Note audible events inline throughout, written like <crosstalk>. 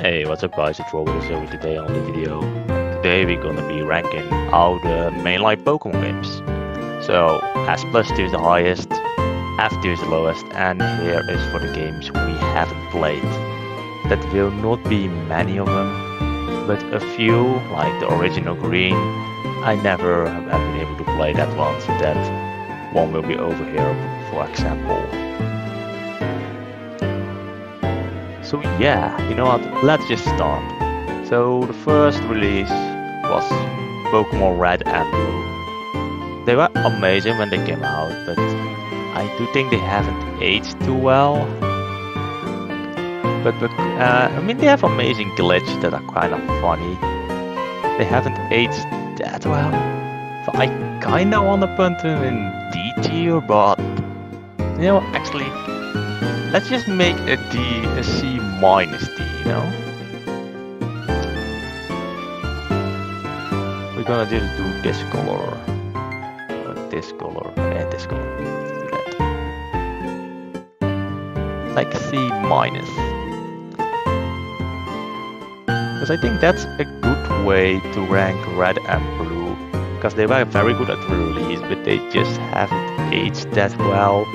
Hey, what's up guys, it's Robert so today on the video. Today we're gonna be ranking all the mainline Pokemon games. So, S plus tier is the highest, F2 is the lowest, and here is for the games we haven't played. That will not be many of them, but a few, like the original Green, I never have been able to play that one, so that one will be over here, for example. So yeah, you know what, let's just start. So the first release was Pokemon Red and Blue. They were amazing when they came out, but I do think they haven't aged too well. But, but uh, I mean, they have amazing glitches that are kind of funny. They haven't aged that well. So I kinda wanna put them in D tier, but you know, actually, let's just make a D a C minus D, you know? We're gonna just do this color, uh, this color, and this color. Let's do that. Like C minus. Because I think that's a good way to rank red and blue. Because they were very good at release, but they just haven't aged that well.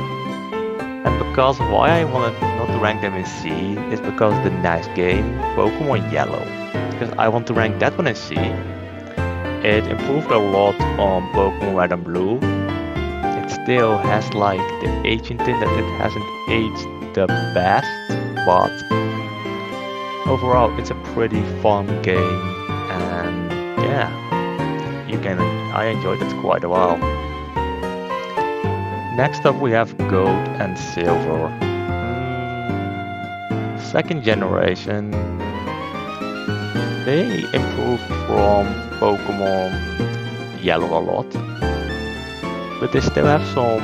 And because why I wanted not to rank them in C is because the next game, Pokemon Yellow. Because I want to rank that one in C. It improved a lot on Pokemon Red and Blue. It still has like the aging thing that it hasn't aged the best, but overall it's a pretty fun game and yeah, you can I enjoyed it quite a while. Next up we have gold and silver. Second generation. They improved from Pokemon Yellow a lot. But they still have some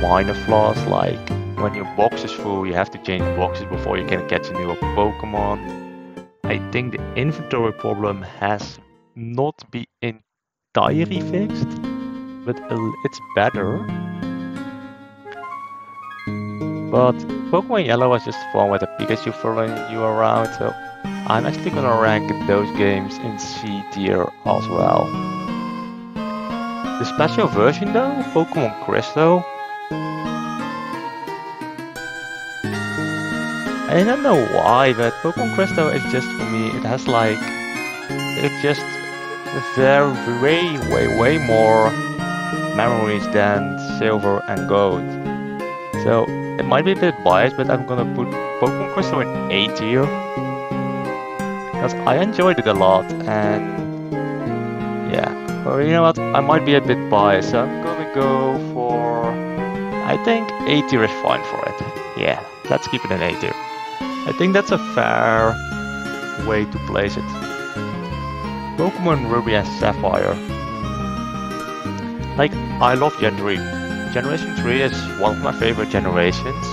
minor flaws like when your box is full you have to change boxes before you can catch a new Pokemon. I think the inventory problem has not been entirely fixed, but it's better but Pokemon Yellow was just fun with a Pikachu following you around, so I'm actually gonna rank those games in C tier as well. The special version though, Pokemon Crystal, I don't know why, but Pokemon Crystal is just for me, it has like, it's just very, way, way, way more memories than Silver and Gold. So it might be a bit biased, but I'm gonna put Pokemon Crystal in A tier. Because I enjoyed it a lot, and yeah. Well, you know what? I might be a bit biased, so I'm gonna go for. I think A tier is fine for it. Yeah, let's keep it in A tier. I think that's a fair way to place it. Pokemon Ruby and Sapphire. Like, I love Gen 3. Generation 3 is one of my favorite generations.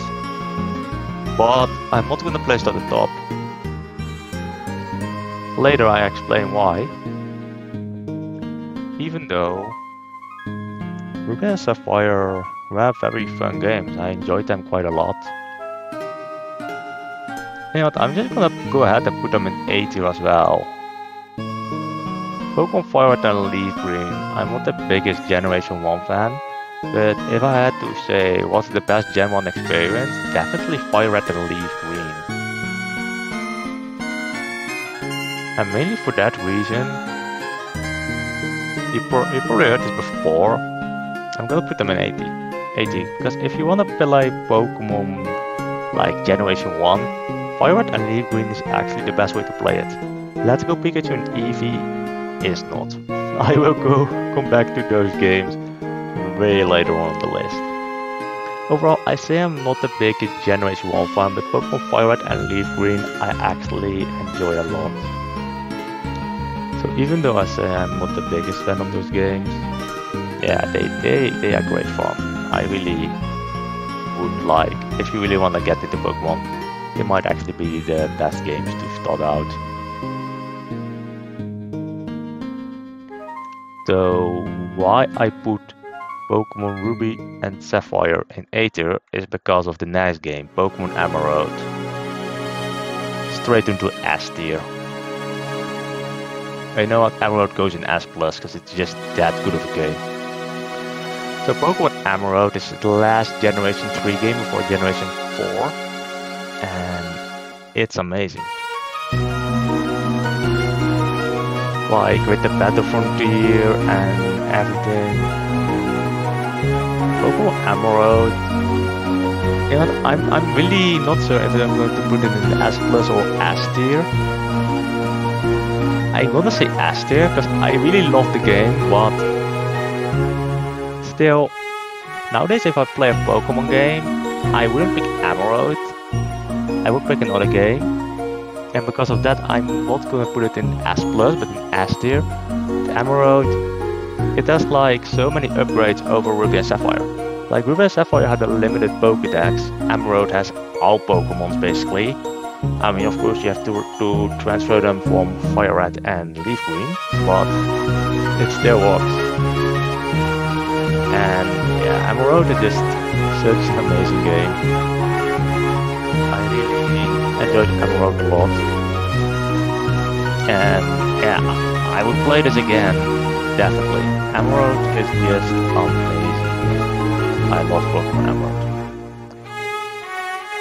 But I'm not gonna place it at the top. Later I explain why. Even though Ruby and Sapphire were very fun games, I enjoyed them quite a lot. You know what, I'm just gonna go ahead and put them in A tier as well. Pokemon Fire and Leaf Green, I'm not the biggest Generation 1 fan, but if I had to say what's the best Gen 1 experience, definitely Fire Red and Leaf Green. And mainly for that reason, you, pro you probably heard this before, I'm gonna put them in 80. 80, because if you wanna play Pokemon like Generation 1, Fire Red and Leaf Green is actually the best way to play it. Let's Go Pikachu and Eevee is not. <laughs> I will go come back to those games way later on the list. Overall, I say I'm not the biggest Generation 1 fan, but Pokemon Fire Red and Leaf Green I actually enjoy a lot. So even though I say I'm not the biggest fan of those games, yeah, they, they, they are great fun. I really would like, if you really want to get into Pokemon, they might actually be the best games to start out. So why I put Pokemon Ruby and Sapphire in Aether is because of the next game, Pokemon Emerald. straight into S tier. I know what Emerald goes in S plus because it's just that good of a game. So Pokemon Emerald is the last Generation 3 game before Generation 4, and it's amazing. Like with the Battle Frontier and everything. Pokemon Emerald. You know, I'm I'm really not sure if I'm going to put it in S plus or S tier. I'm gonna say S tier because I really love the game, but still, nowadays if I play a Pokemon game, I wouldn't pick Emerald. I would pick another game. And because of that, I'm not gonna put it in S plus, but in S tier. The Emerald, it has like so many upgrades over Ruby and Sapphire. Like Ruby Sapphire had a limited Pokédex. Emerald has all Pokemons basically. I mean, of course, you have to, to transfer them from Fire Red and Leaf Green, but it still works. And yeah, Emerald is just such an amazing game. I really enjoyed Emerald a lot. And yeah, I would play this again, definitely. Emerald is just amazing. I love Pokemon Emerald.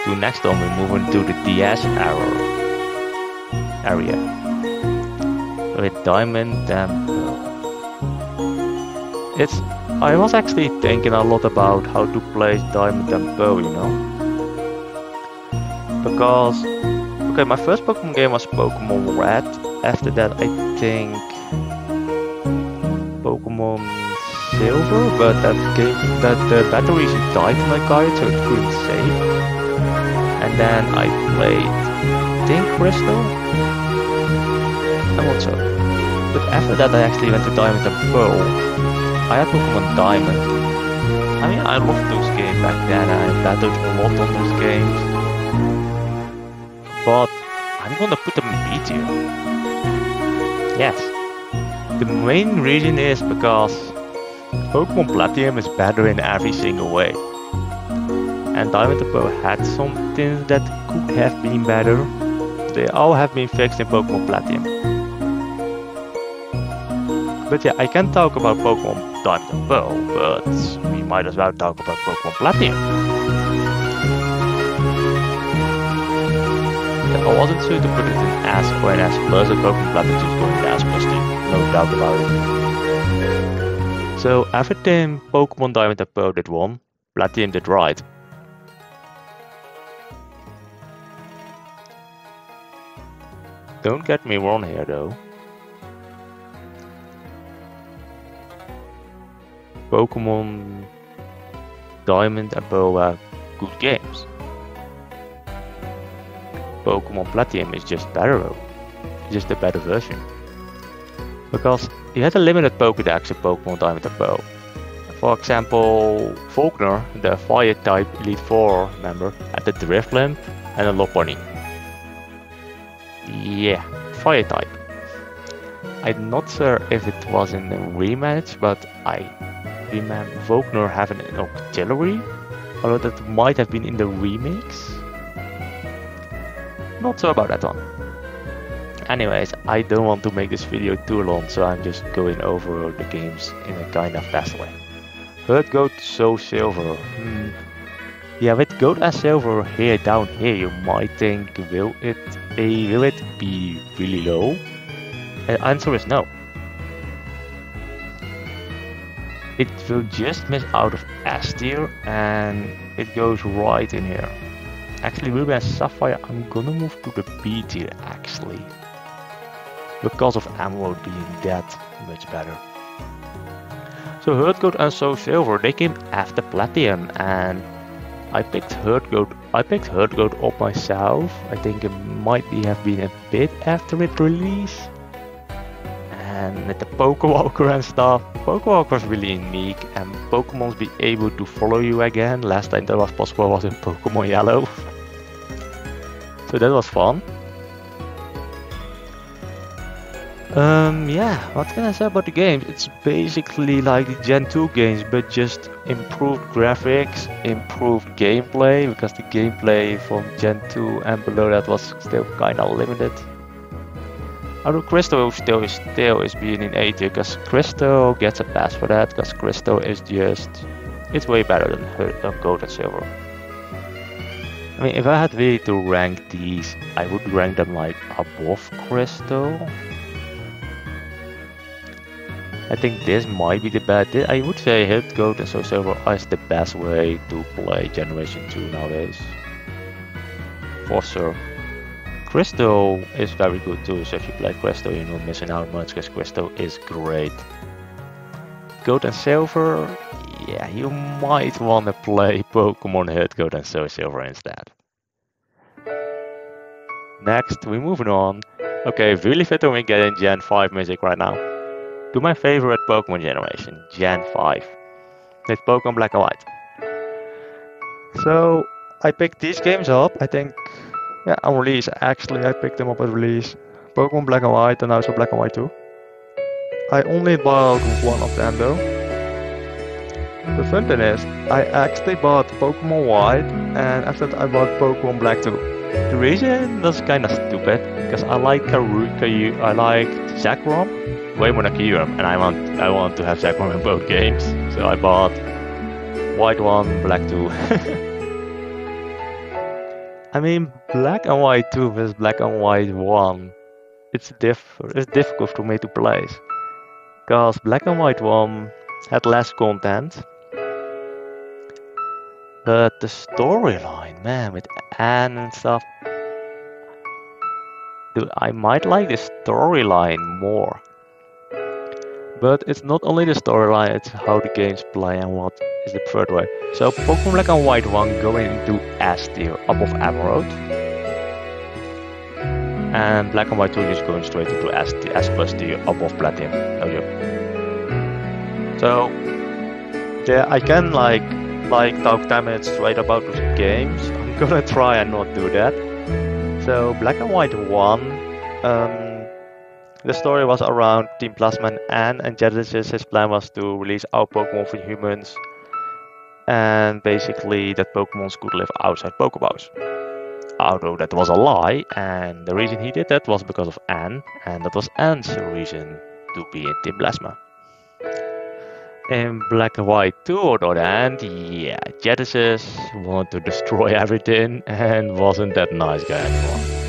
To next on, we move into the DS era area with Diamond Pearl. It's I was actually thinking a lot about how to play Diamond and Pearl, you know, because okay, my first Pokemon game was Pokemon Red. After that, I think Silver, but that game that the battery died when I got it, so it couldn't save. And then I played Think Crystal. I'm not. But after that, I actually went to Diamond and Pearl. I had Pokemon Diamond. I mean, I loved those games back then. I battled a lot on those games. But I'm gonna put them in B tier. Yes. The main reason is because Pokemon Platinum is better in every single way. And Diamond and Pearl had some things that could have been better. They all have been fixed in Pokemon Platinum. But yeah, I can talk about Pokemon Diamond and Pearl, but we might as well talk about Pokemon Platinum. I wasn't sure to put it in S or an S plus, and Pokemon Platinum is going to S plus team, no doubt about it. So everything Pokemon Diamond and Pearl did wrong, Platinum did right. Don't get me wrong here though. Pokemon Diamond and Pearl are good games. Pokemon Platinum is just better just a better version. Because you had a limited Pokédex in Pokemon Diamond and Pearl. For example, Volkner, the Fire type Elite Four member, had the Drifblim and a Lopunny. Yeah, Fire type. I'm not sure if it was in the rematch, but I remember Volkner having an auxiliary, although that might have been in the remix. Not sure about that one. Anyways, I don't want to make this video too long, so I'm just going over the games in a kind of fast way. HeartGold Soul Silver. Hmm. Yeah, with Goat and Silver here down here, you might think, will it, eh, will it be really low? The answer is no. It will just miss out of S tier and it goes right in here. Actually, Ruby and Sapphire, I'm gonna move to the B tier actually. Because of Emerald being that much better. So HeartGold and Soul Silver, they came after Platinum and I picked HeartGold. I picked HeartGold up myself. I think it might be, have been a bit after it release. And with the Pokewalker and stuff, Pokewalker was really unique and Pokemons be able to follow you again. Last time that was possible was in Pokemon Yellow. <laughs> so that was fun. Um, yeah, what can I say about the game? It's basically like the Gen 2 games, but just improved graphics, improved gameplay, because the gameplay from Gen 2 and below that was still kinda limited. Although Crystal still is still is being in A tier, because Crystal gets a pass for that, because Crystal is just it's way better than, than Gold and Silver. I mean, if I had really to rank these, I would rank them like above Crystal. I think this might be the best. I would say HeartGold and Soul Silver is the best way to play Generation 2 nowadays. For sure. Crystal is very good too, so if you play Crystal you're not missing out much because Crystal is great. Gold and Silver, yeah, you might want to play <laughs> Pokemon HeartGold and Soul Silver instead. Next, we're moving on. Okay, really fit we get in Gen 5 music right now to my favorite Pokemon generation, Gen 5. It's Pokemon Black and White. So I picked these games up, I think, yeah, on release. Actually, I picked them up at release. Pokemon Black and White and also Black and White 2. I only bought one of them though. The fun thing is, I actually bought Pokemon White and after that I bought Pokemon Black 2. The reason was kinda stupid, because I like Karu, I like Zekrom, way more Kyurem, and I want I want to have Zekrom in both games. So I bought white one, black two. <laughs> I mean, black and white two versus black and white one. It's diff it's difficult for me to place, cause black and white one had less content. But the storyline, man, with N and stuff, dude, I might like the storyline more. But it's not only the storyline, it's how the games play and what is the preferred way. So Pokemon Black and White 1 going into S tier above Emerald. And Black and White 2 just going straight into S, tier, S plus tier above Platinum. No joke. So yeah, I can like like talk 10 minutes straight about those games. <laughs> I'm gonna try and not do that. So Black and White 1 um, the story was around Team Plasma and and Ghetsis, his plan was to release our Pokemon for humans, and basically that Pokemons could live outside Pokeballs. Although that was a lie, and the reason he did that was because of N, and that was N's reason to be in Team Plasma. In Black and White 2, on the other hand, yeah, Ghetsis wanted to destroy everything and wasn't that nice guy anymore.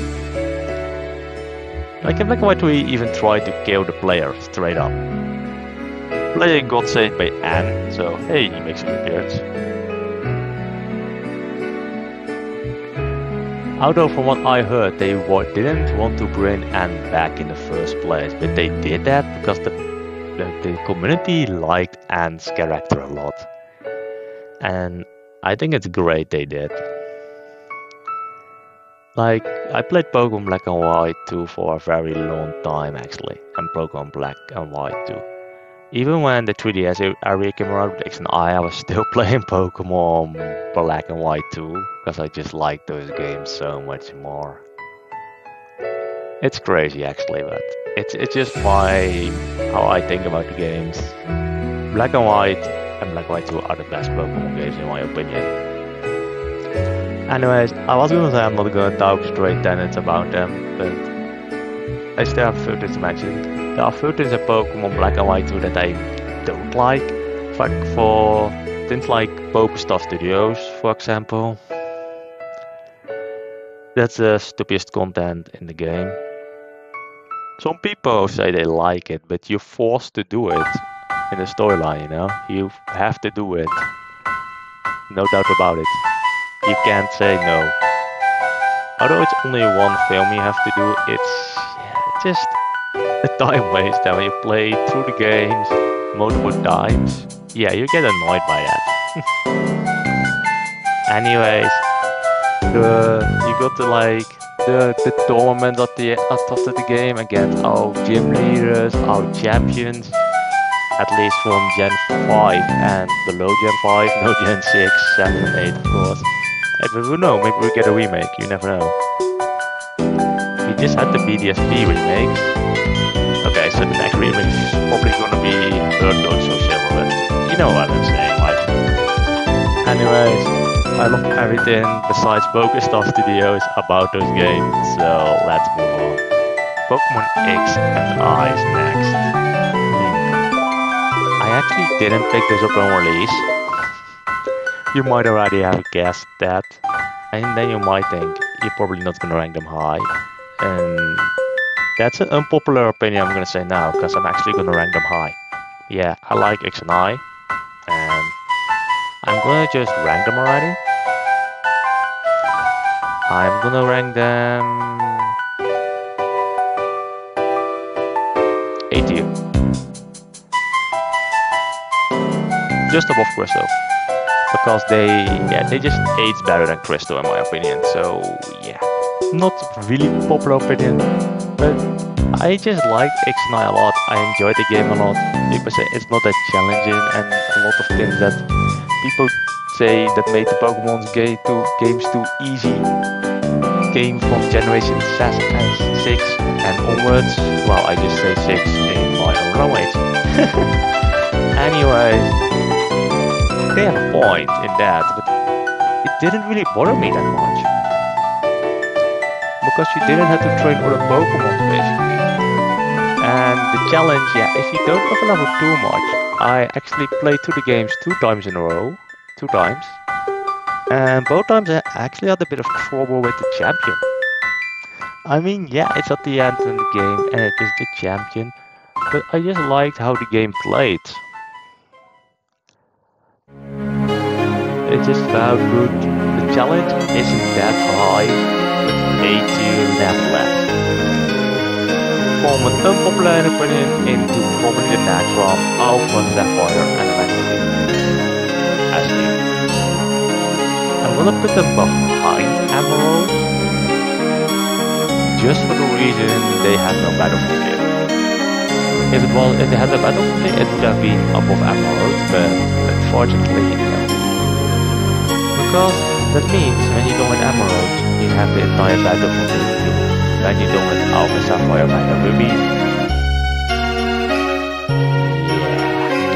Like Black and White we even tried to kill the player straight up. Player got saved by N, so hey, he makes an appearance. Although from what I heard, they didn't want to bring N back in the first place, but they did that because the, the, the community liked N's character a lot. And I think it's great they did. Like, I played Pokemon Black and White 2 for a very long time actually, and Pokemon Black and White 2. Even when the 3DS area came around with X and Y, I was <laughs> still playing Pokemon Black and White 2, because I just like those games so much more. It's crazy actually, but it's it's just my how I think about the games. Black and White and Black and White 2 are the best Pokemon games in my opinion. Anyways, I was gonna say I'm not gonna talk straight tenets about them, but I still have to mention. There are things in Pokemon Black and White 2 that I don't like. Like for things like PokeStar Studios, for example. That's the stupidest content in the game. Some people say they like it, but you're forced to do it in the storyline, you know? You have to do it. No doubt about it. You can't say no. Although it's only one film you have to do, it's just <laughs> a time waste that when you play through the games multiple times. Yeah, you get annoyed by that. <laughs> Anyways, the you got to like the the tournament at the at of the game against our gym leaders, our champions at least from Gen 5 and below Gen 5, no Gen 6, 7, 8 of course. But who know, maybe we get a remake, you never know. We just had the BDSP remake. Okay, so the next remix is probably gonna be Earth So Silver, but you know what I'm saying, right? Anyways, I love everything besides PokeStar Studios about those games, so let's move on. Pokemon X and Y is next. I actually didn't pick this up on release. You might already have guessed that. And then you might think you're probably not gonna rank them high. And that's an unpopular opinion I'm gonna say now, because I'm actually gonna rank them high. Yeah, I like X and Y, and I'm gonna just rank them already. I'm gonna rank them 80. Just above Crystal. Because they yeah, they just age better than Crystal in my opinion. So yeah. Not really popular opinion, but I just like X and a lot. I enjoy the game a lot. People say it's not that challenging and a lot of things that people say that made the Pokemon game too, games too easy came from generation 6 and onwards. Well, I just say 6 in my own language. <laughs> Anyways, they have a point in that, but it didn't really bother me that much. Because you didn't have to train other Pokemon basically. And the challenge, yeah, if you don't overlevel too much, I actually played through the games two times in a row. Two times. And both times I actually had a bit of trouble with the champion. I mean, yeah, it's at the end of the game and it is the champion, but I just liked how the game played. It just felt good. The challenge isn't that high, but 80 nevertheless. From an unpopular opinion into probably the natural Alpha Sapphire and Magnetic. As. I'm gonna put them behind Emerald, just for the reason they have no battlefield. If it was, if they had a battlefield, it would have been above Emerald, but unfortunately. Because that means when you go with Emerald, you have the entire battlefield to do. When you go with Alpha Sapphire Mega Ruby, yeah,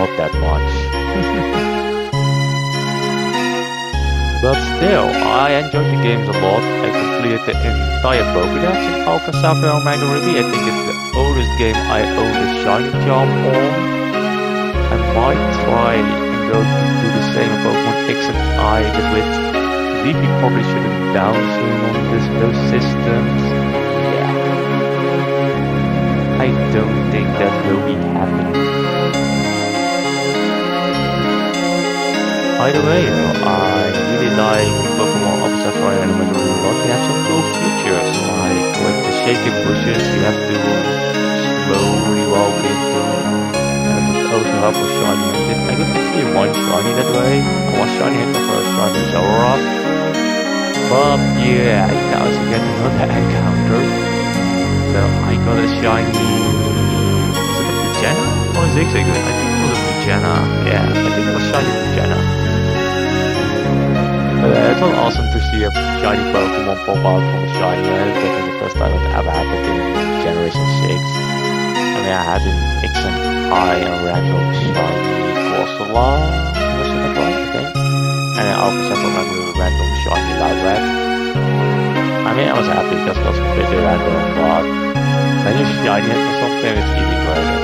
not that much. <laughs> but still, I enjoyed the games a lot. I completed the entire Pokédex in Alpha Sapphire Mega Ruby. I think it's the oldest game I own the Shiny Charm on. I might try go do the same Pokemon X and I did with VP probably should have down soon on this, those systems. Yeah. I don't think that will be happening. Either way, though, I really like Pokemon of Sapphire and Omega a lot. They have some cool features, like with the shaking bushes you have to slowly walk into also help with shiny hunting. I got actually one shiny that way. I was shiny hunting for a shiny Zoroark. But yeah, I also get another encounter. So I got a shiny... Was it a Pidgeana? Or a Zigzagoon? I think it was a Pidgeana. Yeah, I think it was shiny Pidgeana. But uh, it was awesome to see a shiny Pokemon pop out from a shiny. That was the first time it ever happened in Generation 6. I mean, I had and I a random shiny Corsola, was it that I think? And then Alpha Sapphire remember a random shiny Librek. I mean, I was happy because it was completely random, but when you shiny for something, it's even greater.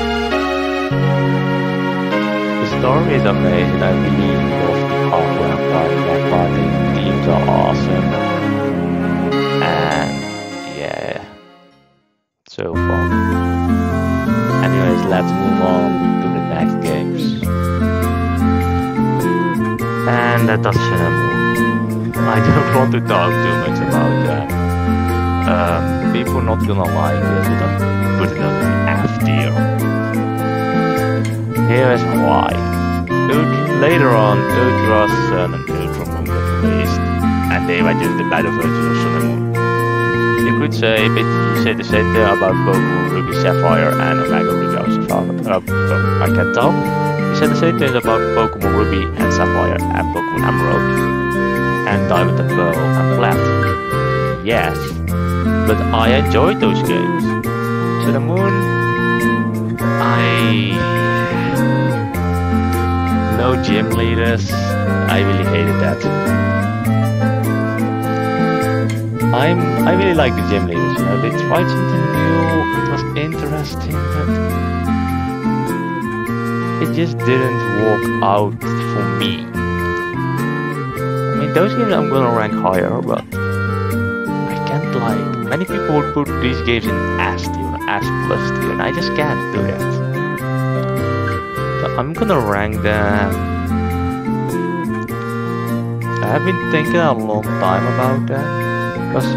The story is amazing, I really love the Aqua Empire, Black Party, themes are awesome. And that does Cinnamon. I don't want to talk too much about that. Um, people not gonna like it, but put it. Here is why. later on, Ultra Sun and Ultra Moon got released, and they went into the better versions of Sun and Moon. You could say, but you say the same thing about Pokemon Ruby Sapphire and Omega Ruby uh, I can tell. He said the same thing about Pokemon Ruby and Sapphire and Pokemon Emerald and Diamond and Pearl and Plat. Yes, but I enjoyed those games. So the Moon, I no gym leaders. I really hated that. I'm I really like the gym leaders. You know, they tried something new. It was interesting, but it just didn't work out for me. I mean, those games I'm gonna rank higher, but I can't like. Many people would put these games in S tier, S plus tier, and I just can't do that. So I'm gonna rank them. I have been thinking a long time about that because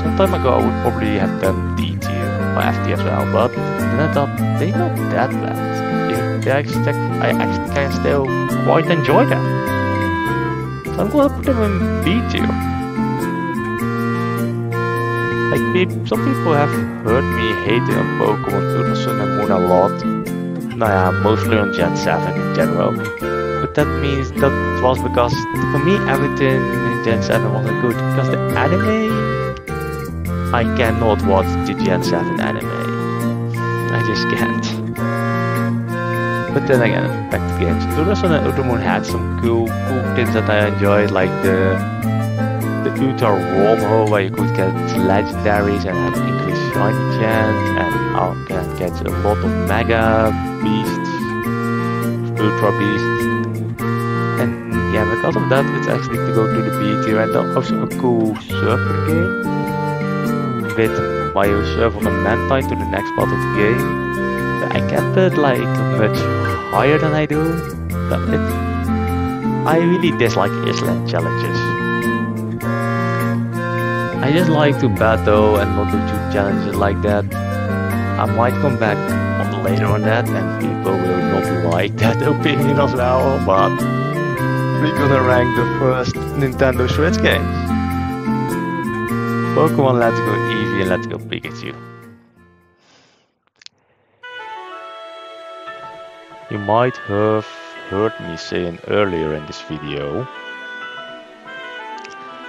some time ago I would probably have done D tier or F tier as well, but then I thought they're not that bad. They actually, I actually can still quite enjoy them. So I'm gonna put them in B tier. Like some people have heard me hating on Pokemon Ultra Sun and Moon a lot. Nah, mostly on Gen 7 in general. But that means that was because for me everything in Gen 7 wasn't good. Because the anime, I cannot watch the Gen 7 anime. I just can't. But then again, back to games. Ultra Sun and Ultra Moon had some cool, cool things that I enjoyed, like the the Ultra Wormhole where you could get legendaries and have increased shiny chance, and I can get a lot of Mega Beasts, Ultra Beasts, and yeah, because of that, it's actually to go to the B tier, and also a cool surfer game with my surf on a Mantine to the next part of the game. I kept it like much higher than I do, but it, I really dislike island challenges. I just like to battle and not do challenges like that. I might come back later on that and people will not like that <laughs> opinion as well, but we're gonna rank the first Nintendo Switch games. Pokemon Let's Go Eevee and Let's Go Pikachu. You might have heard me saying earlier in this video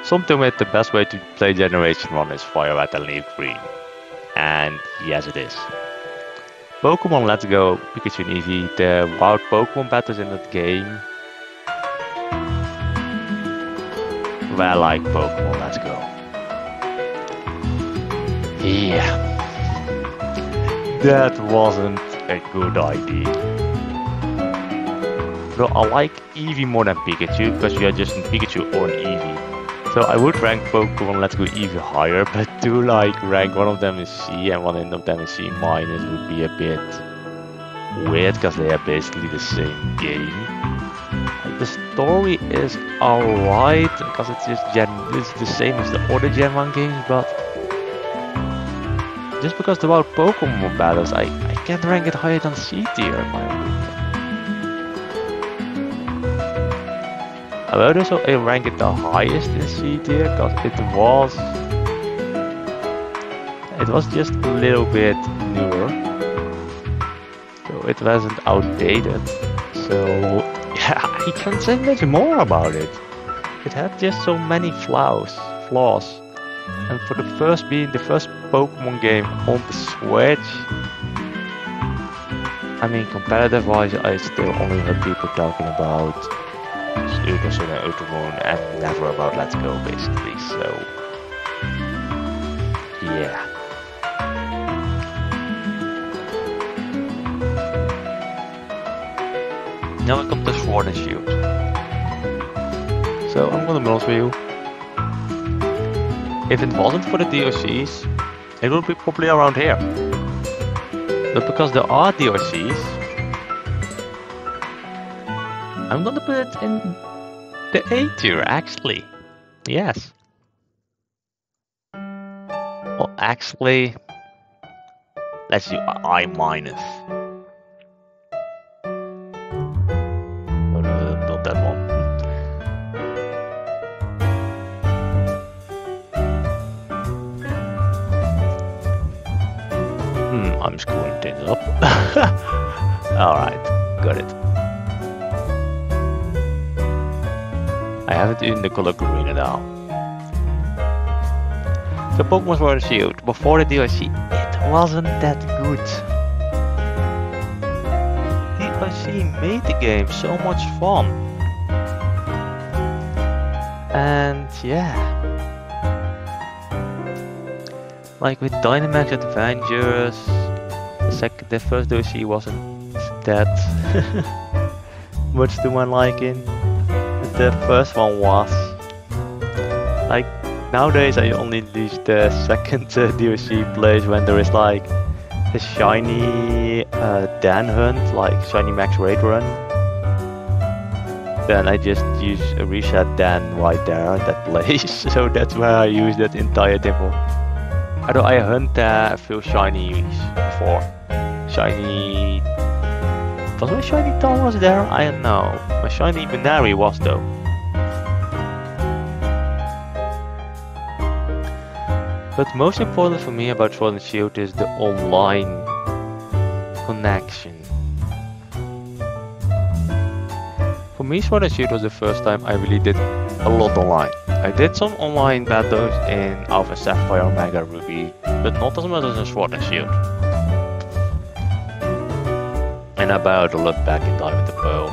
something with the best way to play Generation 1 is Fire Red and Leaf Green. And yes it is. Pokemon Let's Go, Pikachu and Eevee, the wild Pokemon battles in that game were like Pokemon Let's Go. Yeah. That wasn't a good idea. Though I like Eevee more than Pikachu because you are just in Pikachu or an Eevee. So I would rank Pokemon Let's Go even higher, <laughs> but to like rank one of them in C and one of them in C minus would be a bit weird because they are basically the same game. Like the story is alright because it's just Gen it's the same as the other Gen 1 games, but just because they're about Pokemon battles, I, I can't rank it higher than C tier in my opinion. I also rank it the highest in C tier because it was it was just a little bit newer. So it wasn't outdated. So <laughs> yeah, I can't say much more about it. It had just so many flaws flaws. And for the first being the first Pokemon game on the Switch I mean competitive wise I still only heard people talking about Ultra Sun and never about Let's Go basically, so yeah. Now we come to Sword and Shield. So I'm gonna honest with you. If it wasn't for the DLCs, it would be probably around here. But because there are DLCs, I'm gonna put it in the A tier, actually. Yes. Well, actually, let's do I minus. Not that one. Hmm, I'm screwing things up. <laughs> Alright, got it. I haven't in the color green at all. The Pokemon and Shield, before the DLC, it wasn't that good. he made the game so much fun. And yeah. Like with Dynamax Adventures, the the first DLC wasn't that <laughs> much to my liking. The first one was. Like nowadays I only use the <laughs> second <laughs> uh, DLC place when there is like a shiny uh, Dan hunt, like shiny Max Raid run. Then I just use a reset Dan right there at that <laughs> place, so that's where I use that entire temple. Although I hunt uh, a few shinies before. Shiny... Was my shiny Thomas there? I know. My shiny Binary was though. But most important for me about Sword and Shield is the online connection. For me, Sword and Shield was the first time I really did a lot online. I did some online battles in Alpha Sapphire, Omega Ruby, but not as much as in Sword and Shield. And I a lot back in Diamond and Pearl.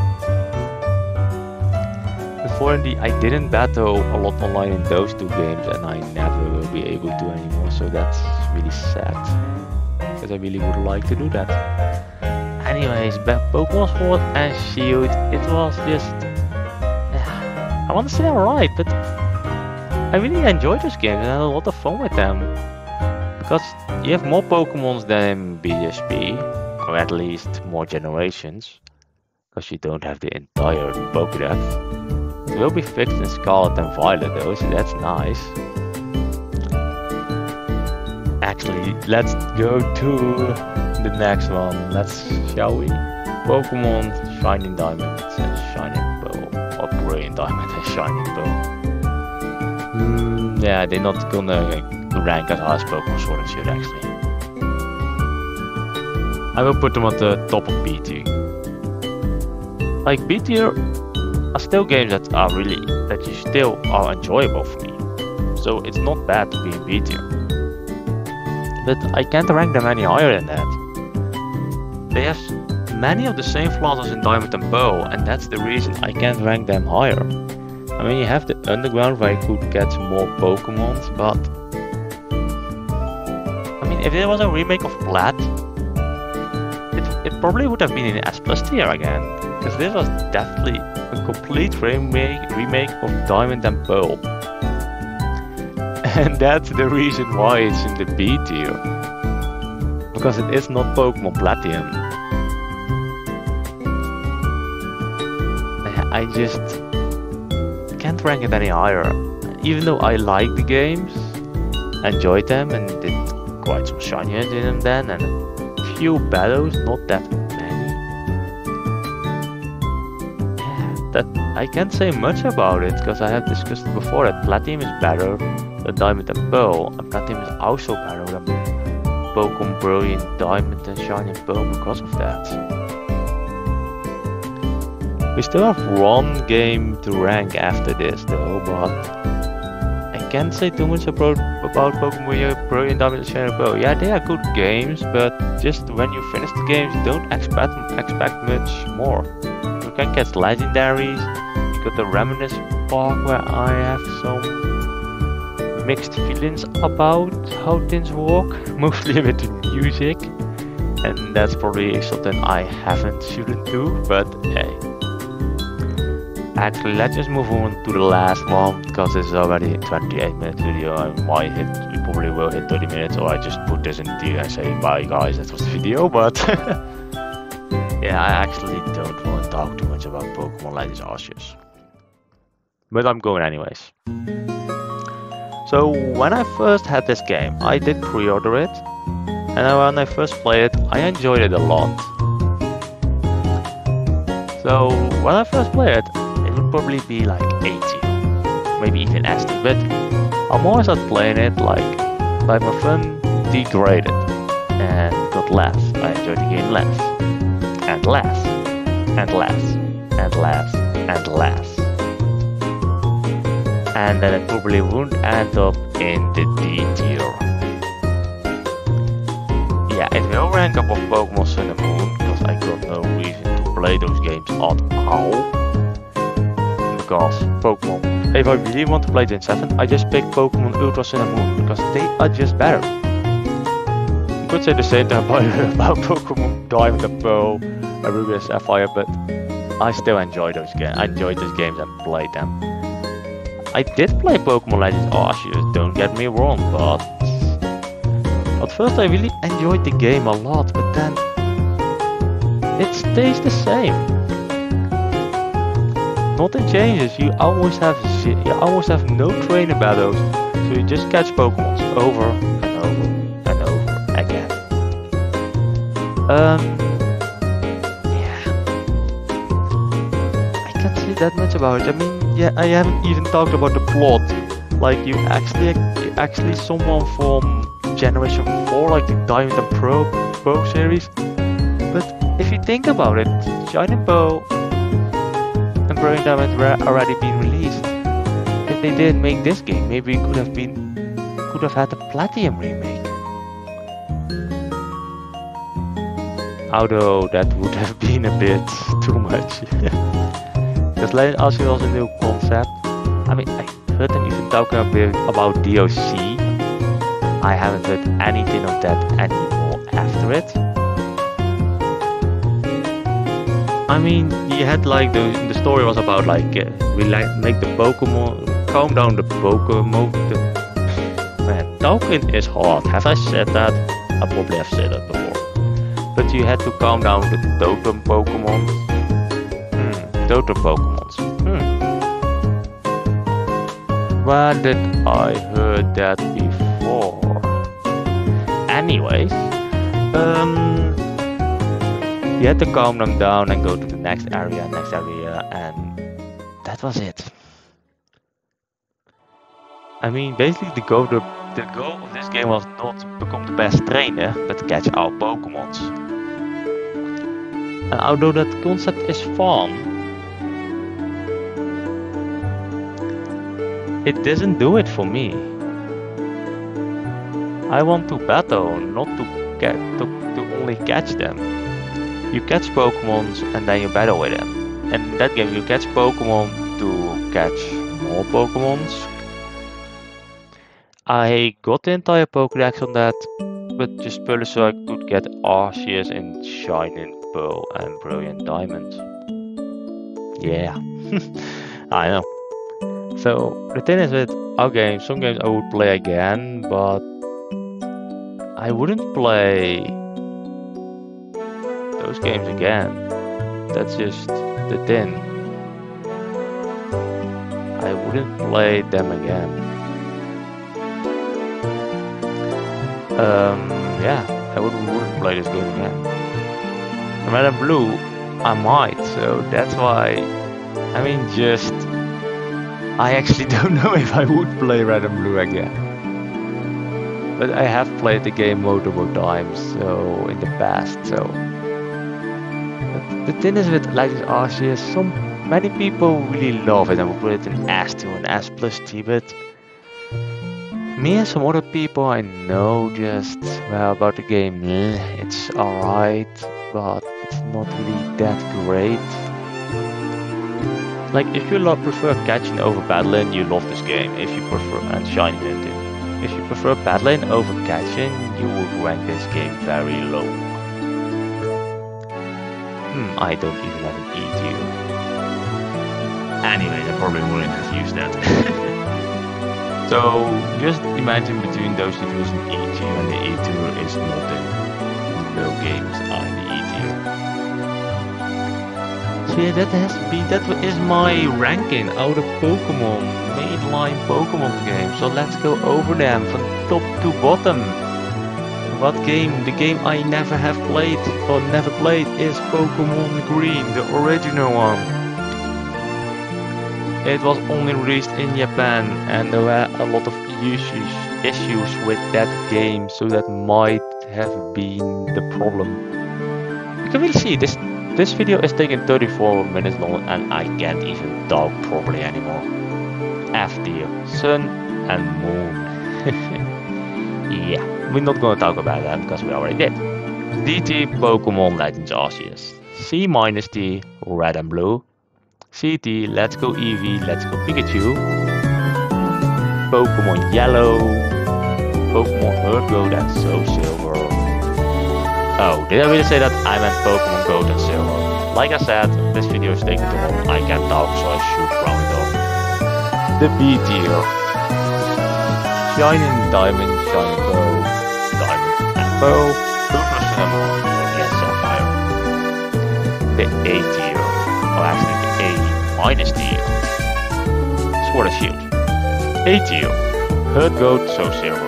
Before indeed, I didn't battle a lot online in those two games and I never will be able to anymore, so that's really sad. Because I really would like to do that. Anyways, Pokemon Sword and Shield, it was just... I want to say alright, but I really enjoyed this game and I had a lot of fun with them. Because you have more Pokemons than BSP, or at least more generations. Because you don't have the entire Pokédex. It will be fixed in Scarlet and Violet though, so that's nice. Actually, let's go to the next one. Let's, shall we? Pokemon Shining Diamond and Shining Pearl. Or Brilliant Diamond and Shining Pearl. Mm, yeah, they're not gonna rank as high as Pokemon Sword and Shield actually. I will put them at the top of B tier. Like B tier are still games that are really that you still are enjoyable for me. So it's not bad to be in B tier. But I can't rank them any higher than that. They have many of the same flaws as in Diamond and Pearl, and that's the reason I can't rank them higher. I mean, you have the underground where you could get more Pokemons, but... I mean, if there was a remake of Plat, it probably would have been in S plus tier again. Because this was definitely a complete remake, remake of Diamond and Pearl. And that's the reason why it's in the B tier. Because it is not Pokemon Platinum. I just can't rank it any higher. Even though I like the games, enjoyed them, and did quite some shiny in them then, and few battles, not that many. That I can't say much about it, because I have discussed before that Platinum is better than Diamond and Pearl, and Platinum is also better than Pokemon Brilliant Diamond and Shiny Pearl because of that. We still have one game to rank after this though, but can't say too much about, about Pokemon Pro and Diamond and Pearl. Yeah, they are good games, but just when you finish the games, don't expect expect much more. You can get legendaries, you got the Ramanas Park where I have some mixed feelings about how things work, <laughs> mostly with the music. And that's probably something I haven't shouldn't do, but hey. Actually, let's just move on to the last one because it's already 28 minute video. I might hit, we probably will hit 30 minutes, or I just put this in the and say bye guys, that was the video. But <laughs> yeah, I actually don't want to talk too much about Pokemon Legends Arceus, but I'm going anyways. So when I first had this game, I did pre-order it, and when I first played it, I enjoyed it a lot. So when I first played it, probably be like 80, maybe even SD, but I'm always not playing it like, by my fun degraded and got less. I enjoyed the game less, and less, and less, and less, and less. And then it probably won't end up in the D tier. Yeah, it will rank up of Pokemon Sun and Moon, because I got no reason to play those games at all. Pokemon, if I really want to play Gen 7, I just pick Pokemon Ultra Sun and Moon because they are just better. You could say the same about, <laughs> Pokemon Diamond and Pearl and Ruby and Sapphire, but I still enjoy those games. I enjoyed those games and played them. I did play Pokemon Legends oh, Arceus, don't get me wrong, but at first I really enjoyed the game a lot, but then it stays the same. Nothing changes. You almost have you almost have no training battles, so you just catch Pokemon over and over and over again. Um, yeah, I can't say that much about it. I mean, yeah, I haven't even talked about the plot. Like you actually, actually someone from Generation 4, like the Diamond and Pro Pro series. But if you think about it, Shining Pearl Brilliant Diamond were already been released. If they didn't make this game, maybe it could have been could have had a Platinum remake. Although that would have <laughs> been a bit <laughs> too much. Because Legend Arceus was a new concept. I mean, I heard them even talking a bit about DLC I haven't heard anything of that anymore after it. I mean, you had like the the story was about like uh, we like make the Pokemon calm down the Pokemon. The, man, talking is hard. Have I said that? I probably have said that before. But you had to calm down the totem Pokemon. Hmm, totem Pokemons. Hmm. Where did I heard that before? anyways, um, you had to calm them down and go to the next area, next area, and that was it. I mean, basically the goal, the, the goal of this game was not to become the best trainer, but to catch all Pokemons. And although that concept is fun, it doesn't do it for me. I want to battle, not to get to, to only catch them. You catch Pokemons and then you battle with them. And in that game you catch Pokemon to catch more Pokemons. I got the entire Pokédex on that, but just purely so I could get Arceus in Shining Pearl and Brilliant Diamond. Yeah, <laughs> I know. So the thing is with our games, some games I would play again, but I wouldn't play those games again. That's just the thing. I wouldn't play them again. Um, yeah, I wouldn't, wouldn't play this game again. Red and Blue, I might, so that's why. I mean, just. I actually <laughs> don't know if I would play Red and Blue again. But I have played the game multiple times, so in the past. So the thing is with Legends Arceus, some many people really love it and will put it in S2 and S plus T. But me and some other people I know just well about the game. Eh, it's alright, but it's not really that great. Like if you love, prefer catching over battling, you love this game. If you prefer and shining it eh. if you prefer battling over catching, you would rank this game very low. Hmm, I don't even have an E tier. Anyways, I probably wouldn't have used that. so, just imagine between those two there's an E tier and the E tier is nothing. No games are in the E tier. So yeah, that has been, that is my ranking out of Pokemon mainline Pokemon game, so let's go over them from top to bottom. What game? The game I never have played or never played is Pokemon Green, the original one. It was only released in Japan and there were a lot of issues issues with that game, so that might have been the problem. You can really see this this video is taking 34 minutes long and I can't even talk properly anymore after sun and moon. <laughs> yeah, we're not gonna talk about that because we already did. DT Pokemon Legends Arceus. C minus T, red and blue. CT, let's go Eevee, let's go Pikachu. Pokemon Yellow. Pokemon Gold and Soul Silver. Oh, did I really say that? I meant Pokemon Gold and Silver. Like I said, this video is taking too long. I can't talk, so I should round off. The B tier. Shining Diamond, Shining and Bow, and Sapphire. The A tier, or actually the A minus tier. Sword Shield. A tier, Gold, Soul Silver.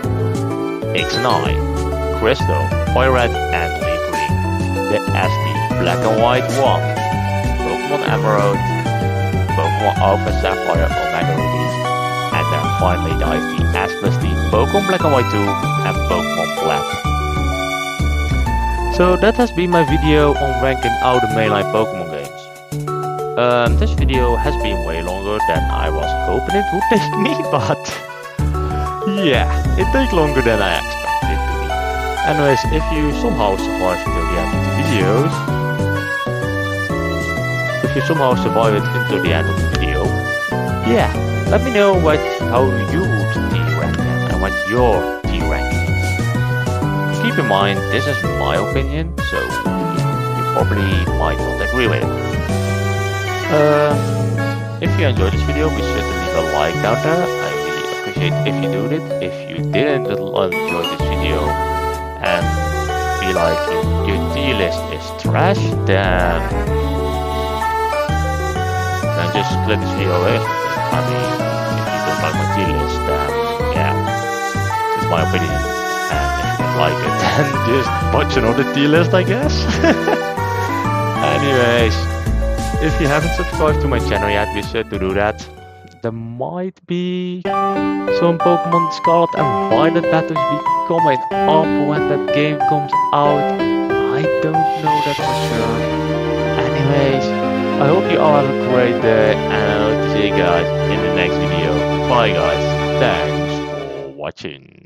X and Y, Crystal, Fire Red, and Leaf Green. The SD, Black and White 1, Pokemon Emerald, Pokemon Alpha Sapphire, Omega Ruby, and then finally the IV S plus D, Pokemon Black and White 2, and Pokemon Black. So that has been my video on ranking out the mainline Pokemon games. Um, this video has been way longer than I was hoping it would take me, <laughs> but yeah, it takes longer than I expected it to be. Anyways, if you somehow survived until the end of the videos, if you somehow survive it until the end of the video, yeah, let me know what how you would them and what your. Keep in mind, this is my opinion, so you probably might not agree with it. Um, if you enjoyed this video, be sure to leave a like down there. I really appreciate if you do it. If you didn't enjoy this video and feel like your, tier list is trash, then then just split this video away. I mean, if you don't like my tier list, then yeah, it's my opinion. Like it, <laughs> then just watch another tier list, I guess. <laughs> Anyways, if you haven't subscribed to my channel yet, be sure to do that. There might be some Pokemon Scarlet and Violet battles be coming up when that game comes out. I don't know that for sure. Anyways, I hope you all have a great day and I hope to see you guys in the next video. Bye guys. Thanks for watching.